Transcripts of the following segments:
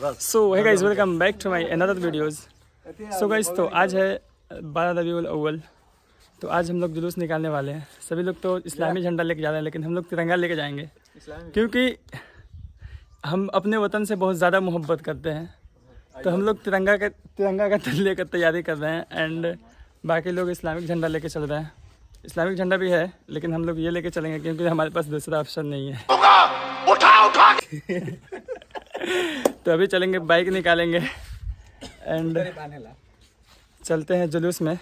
सो है guys welcome back to my another videos so guys तो आज है बारह रबीउल अव्वल। तो आज हम लोग जुलूस निकालने वाले हैं। सभी लोग तो इस्लामी झंडा लेके जा रहे हैं लेकिन हम लोग तिरंगा लेके जाएँगे। क्योंकि हम अपने वतन से बहुत ज़्यादा मोहब्बत करते हैं। तो हम लोग तिरंगा का तिरंगा का लेकर तैयारी कर रहे हैं एंड बाकी लोग इस्लामिक झंडा लेके चल रहे हैं। इस्लामिक झंडा भी है लेकिन हम लोग ये लेके चलेंगे क्योंकि हमारे पास दूसरा ऑप्शन नहीं है। उठा उठा। तो अभी चलेंगे बाइक निकालेंगे। एंड चलते हैं जुलूस में।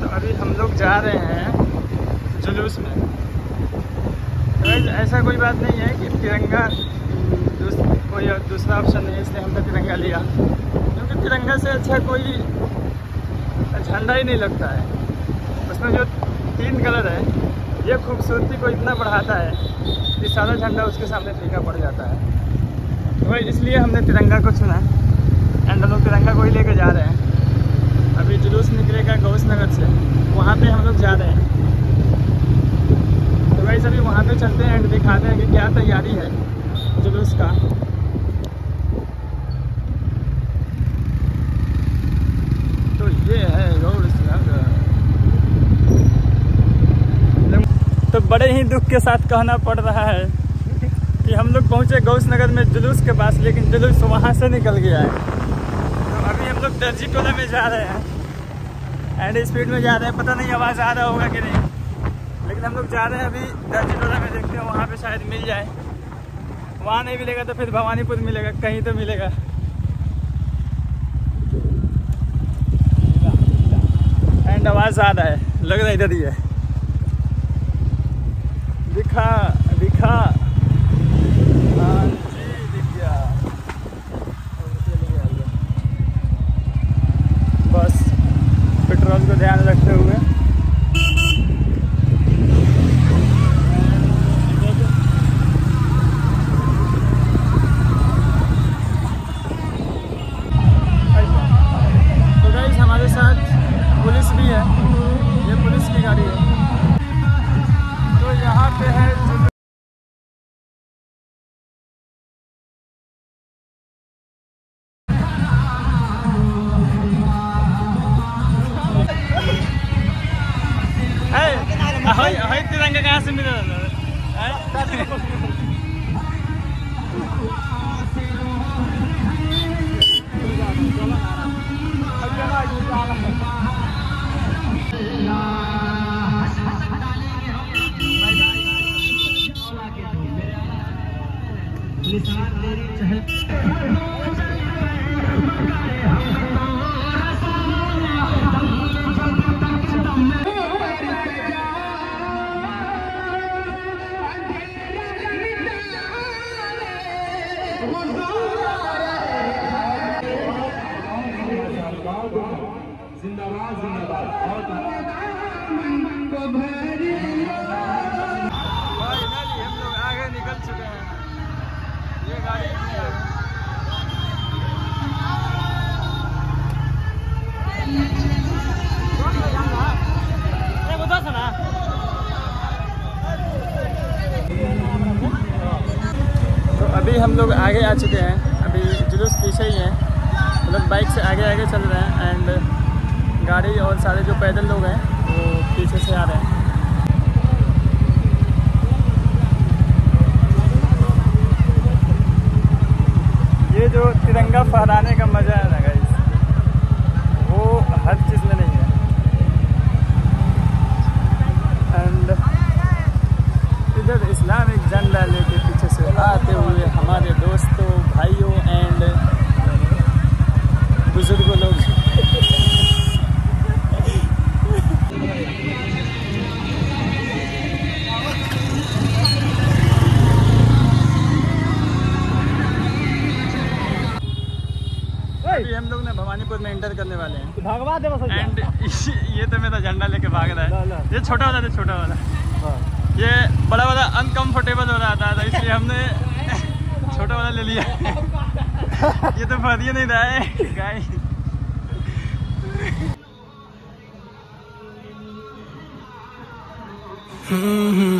तो अभी हम लोग जा रहे हैं जुलूस में। तो ऐसा कोई बात नहीं है कि तिरंगा दूस, कोई दूसरा ऑप्शन नहीं है इसलिए हमने तिरंगा लिया। क्योंकि तिरंगा से अच्छा कोई झंडा ही नहीं लगता है। उसमें जो तीन कलर है, ये खूबसूरती को इतना बढ़ाता है कि सारा झंडा उसके सामने फीका पड़ जाता है। तो भाई, इसलिए हमने तिरंगा को चुना। एंड हम लोग तिरंगा को ही लेकर जा रहे हैं अभी जुलूस निकलेगा गौस नगर से वहाँ पे हम लोग जा रहे हैं तो भाई अभी वहाँ पे चलते हैं एंड दिखाते हैं कि क्या तैयारी है जुलूस का तो ये है गौस नगर तो बड़े ही दुख के साथ कहना पड़ रहा है कि हम लोग पहुँचे गौस नगर में जुलूस के पास, लेकिन जुलूस वहाँ से निकल गया है। तो अभी हम लोग दर्जी टोला में जा रहे हैं। एंड स्पीड में जा रहे हैं, पता नहीं आवाज़ आ रहा होगा कि नहीं। लेकिन हम लोग जा रहे हैं अभी दर्जी टोला में, देखते हैं वहाँ पे शायद मिल जाए। वहाँ नहीं मिलेगा तो फिर भवानीपुर मिलेगा, कहीं तो मिलेगा। एंड आवाज़ आ रहा है, लग रहा है इधर ही है। दिखा दिखा। बस, पेट्रोल ध्यान रखते हुए। तो हमारे साथ पुलिस भी है। ये पुलिस की गाड़ी है। यहाँ पे है फाइनली हम लोग आगे निकल चुके हैं। ये गाड़ी अभी हम लोग आगे आ चुके हैं। अभी जुलूस पीछे ही है। मतलब बाइक से आगे आगे चल रहे हैं एंड गाड़ी और सारे जो पैदल लोग हैं, वो पीछे से आ रहे हैं। ये जो तिरंगा फहराने का मज़ा है। पानीपुर में एंटर करने वाले हैं। तो भगवा दे बस एंड ये तो मेरा झंडा लेके भाग रहा है। ये छोटा वाला था छोटा वाला। हाँ। ये बड़ा वाला अनकंफर्टेबल हो रहा था, तो इसलिए हमने छोटा वाला ले लिया। ये तो फर ही नहीं रहा है गाय हम्म।, हम्म।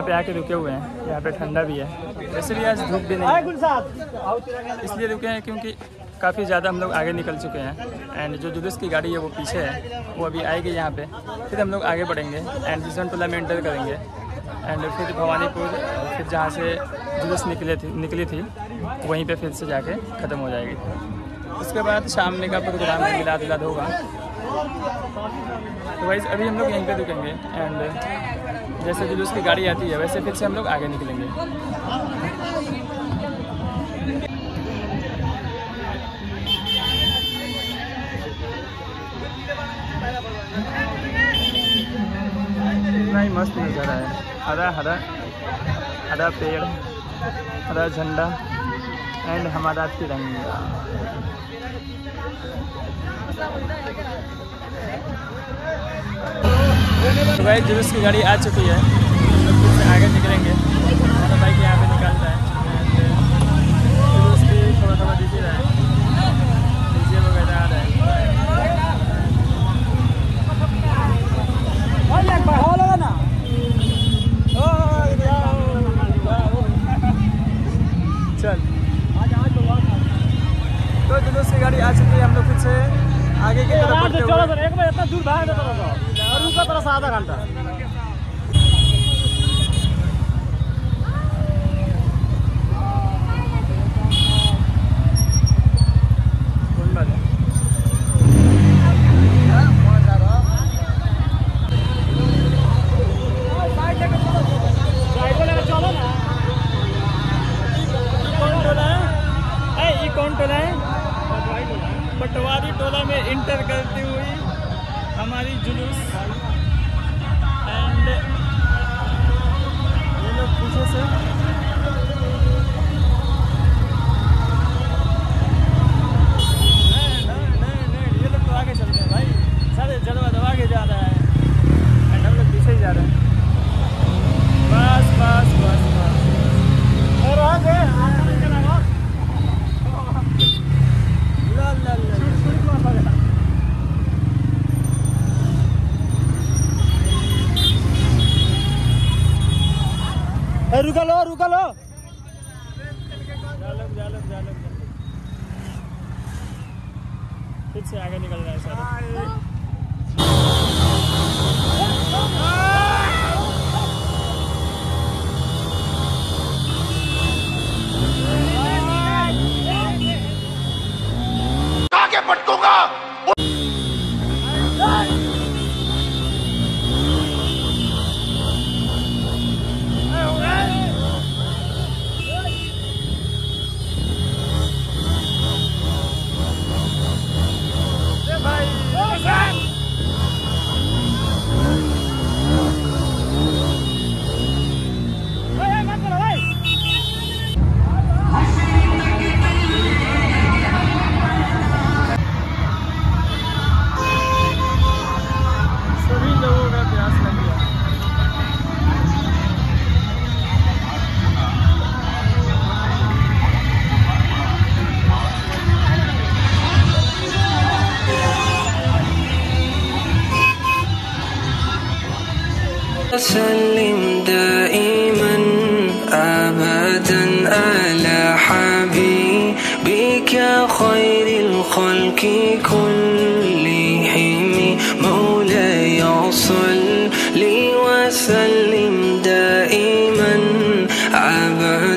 यहाँ पे आके रुके हुए हैं। यहाँ पे ठंडा भी है। वैसे भी आज धूप भी नहीं है। इसलिए रुके हैं क्योंकि काफ़ी ज़्यादा हम लोग आगे निकल चुके हैं। एंड जो जुलूस की गाड़ी है वो पीछे है। वो अभी आएगी यहाँ पे। फिर हम लोग आगे बढ़ेंगे। एंड जिसन टोला में एंटर करेंगे। एंड फिर भवानीपुर फिर जहाँ से जुलूस निकले थी निकली थी वहीं पे फिर से जाके ख़त्म हो जाएगी। उसके बाद शाम में का प्रोग्राम मिलाद विलाद होगा। तो वाइज अभी हम लोग यहीं पे रुकेंगे एंड जैसे जुलूस की गाड़ी आती है, वैसे फिर से हम लोग आगे निकलेंगे। ही मस्त नज़ारा है। हरा हरा हरा पेड़, हरा झंडा। एंड हमारा तिरंगा। तो भाई जुलूस की गाड़ी आ चुकी है। तो आगे निकलेंगे। से आधा घंटा। कौन पटवारी टोला में इंटर करती हुई हमारी जुलूस। जा रहा है। बस बस बस बस। और आगे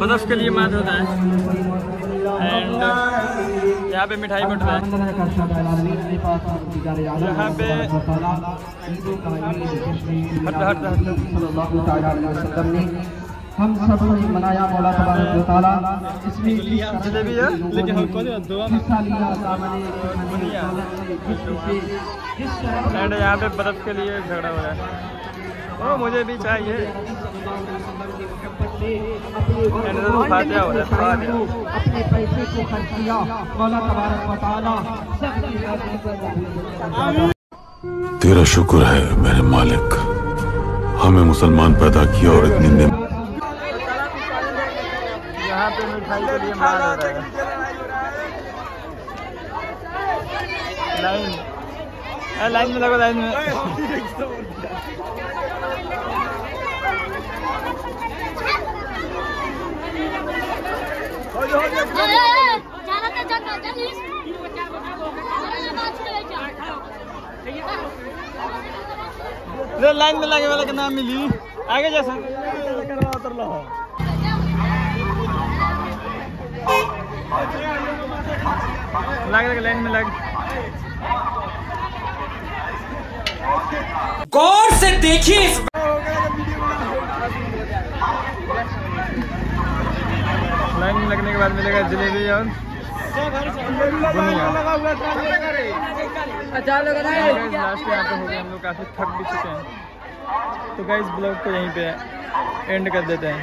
बर्फ़ के लिए मात होता है। एंड यहाँ पे मिठाई बट रहा है। यहाँ पे हट हट हट हम सबने मनाया मौला तबारक व तआला इसमें इस तरह जलेबी है लेकिन हम कौन दुआ में हिस्सा लिया। सामने एंड यहाँ पे बर्फ़ के लिए झगड़ा हो रहा है। ओ मुझे भी चाहिए। हो है अपने पैसे को खर्च किया। मौला तबारक तेरा शुक्र है मेरे मालिक। हमें मुसलमान पैदा किया और इतनी निम यहाँ पे मिठाई के लिए मार हो रहा है। लाइन। ए, लाइन में लगो, लाइन में। लाइन में लगे वाला का नाम मिली। आगे जा सर। लाइन में लग। गौर से देखिए इस लाइन में लगने के बाद मिलेगा जलेबी और लास्ट यहाँ पे हो गए हम लोग काफ़ी थक भी चुके हैं। तो गाइस ब्लॉग को यहीं पे एंड कर देते हैं।